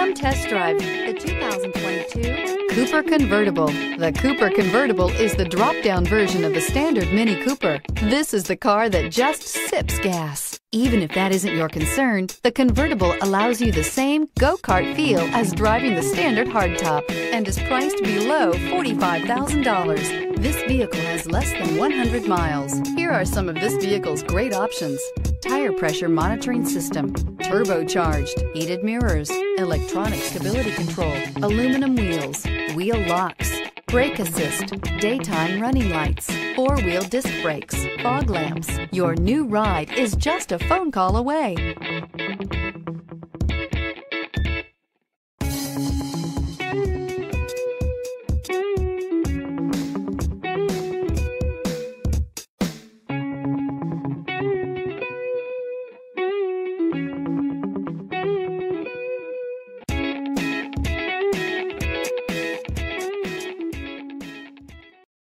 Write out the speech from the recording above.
Come test drive the 2022 Cooper Convertible. The Cooper Convertible is the drop-down version of the standard Mini Cooper. This is the car that just sips gas. Even if that isn't your concern, the convertible allows you the same go-kart feel as driving the standard hardtop and is priced below $45,000. This vehicle has less than 100 miles. Here are some of this vehicle's great options. Tire pressure monitoring system, turbocharged, heated mirrors, electronic stability control, aluminum wheels, wheel locks, brake assist, daytime running lights, four-wheel disc brakes, fog lamps. Your new ride is just a phone call away.